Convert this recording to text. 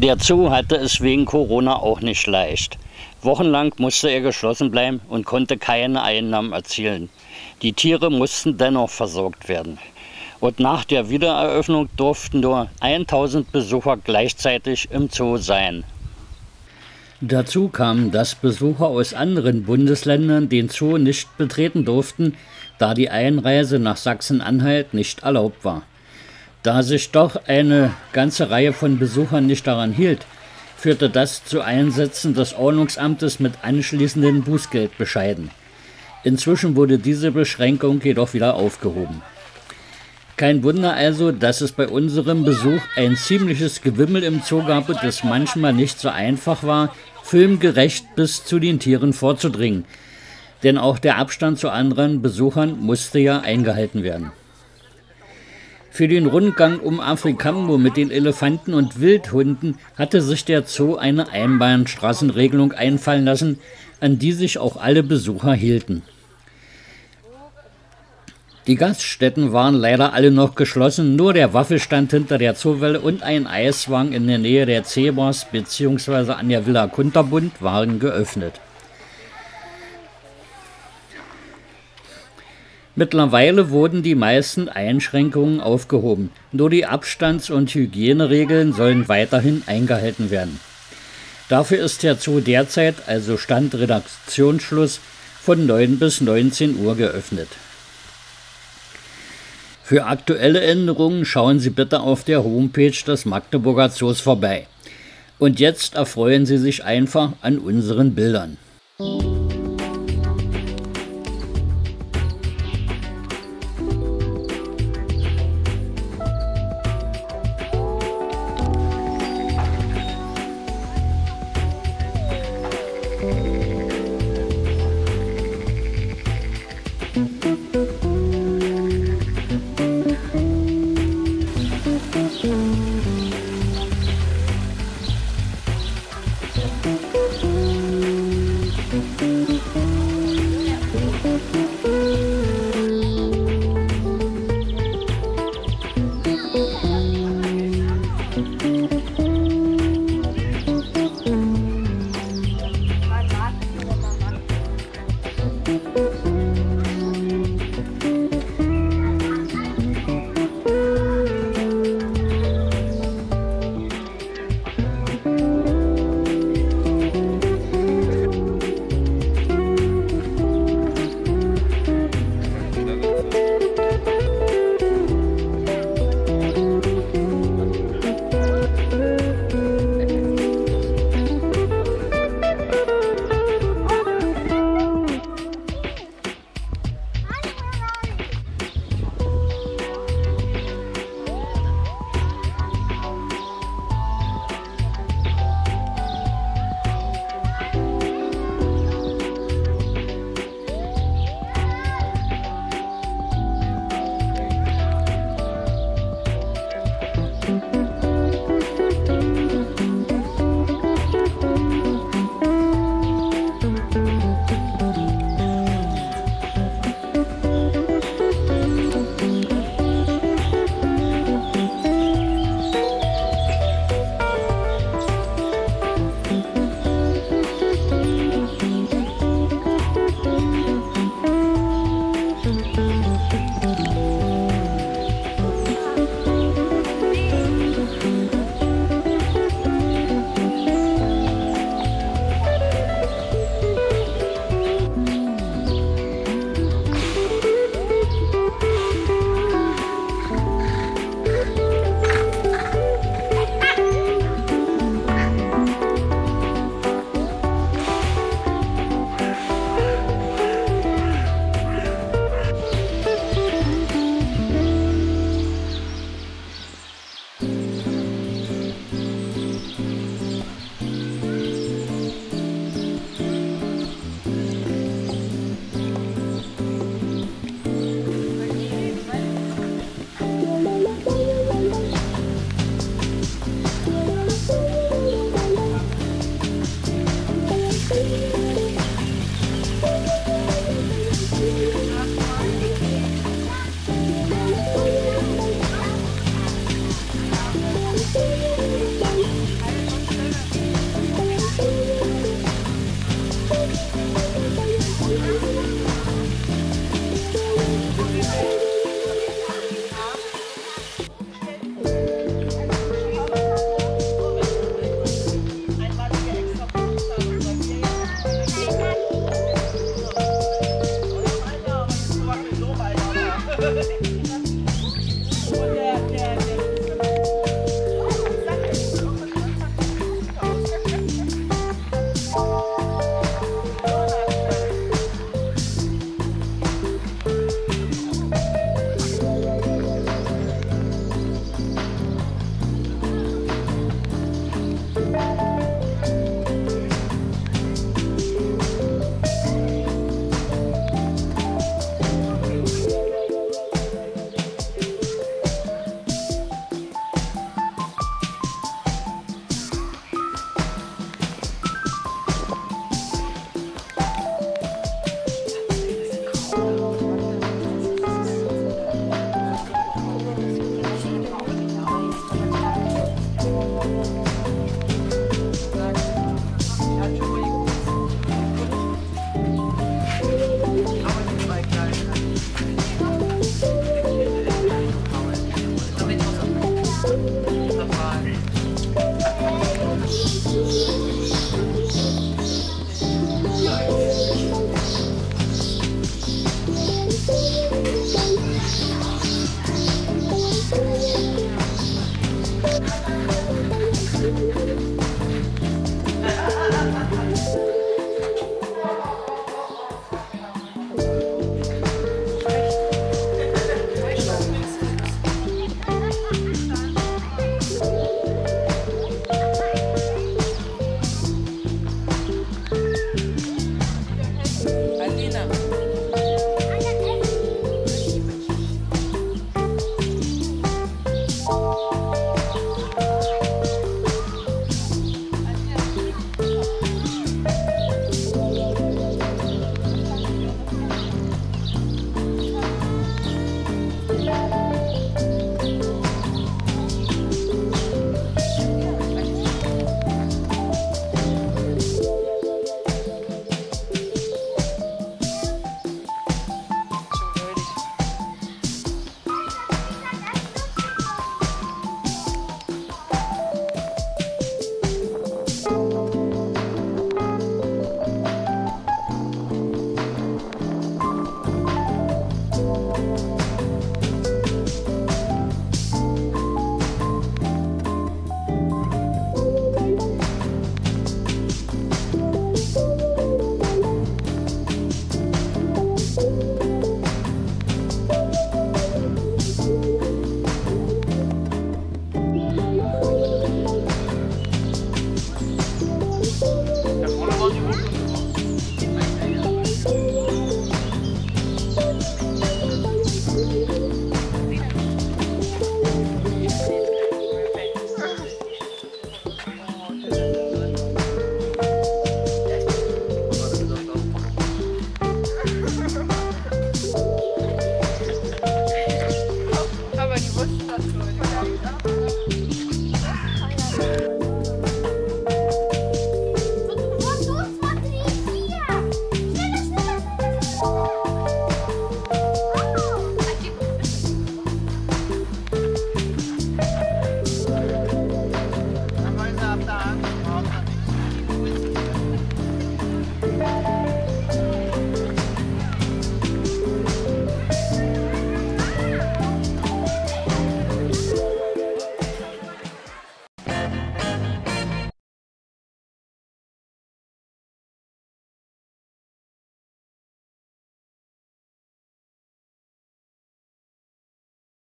Der Zoo hatte es wegen Corona auch nicht leicht. Wochenlang musste er geschlossen bleiben und konnte keine Einnahmen erzielen. Die Tiere mussten dennoch versorgt werden. Und nach der Wiedereröffnung durften nur 1000 Besucher gleichzeitig im Zoo sein. Dazu kam, dass Besucher aus anderen Bundesländern den Zoo nicht betreten durften, da die Einreise nach Sachsen-Anhalt nicht erlaubt war. Da sich doch eine ganze Reihe von Besuchern nicht daran hielt, führte das zu Einsätzen des Ordnungsamtes mit anschließenden Bußgeldbescheiden. Inzwischen wurde diese Beschränkung jedoch wieder aufgehoben. Kein Wunder also, dass es bei unserem Besuch ein ziemliches Gewimmel im Zoo gab und es manchmal nicht so einfach war, filmgerecht bis zu den Tieren vorzudringen. Denn auch der Abstand zu anderen Besuchern musste ja eingehalten werden. Für den Rundgang um Afrikambo mit den Elefanten und Wildhunden hatte sich der Zoo eine Einbahnstraßenregelung einfallen lassen, an die sich auch alle Besucher hielten. Die Gaststätten waren leider alle noch geschlossen, nur der Waffelstand hinter der Zoowelle und ein Eiswagen in der Nähe der Zebras bzw. an der Villa Kunterbund waren geöffnet. Mittlerweile wurden die meisten Einschränkungen aufgehoben. Nur die Abstands- und Hygieneregeln sollen weiterhin eingehalten werden. Dafür ist der Zoo derzeit, also Stand Redaktionsschluss, von 9 bis 19 Uhr geöffnet. Für aktuelle Änderungen schauen Sie bitte auf der Homepage des Magdeburger Zoos vorbei. Und jetzt erfreuen Sie sich einfach an unseren Bildern.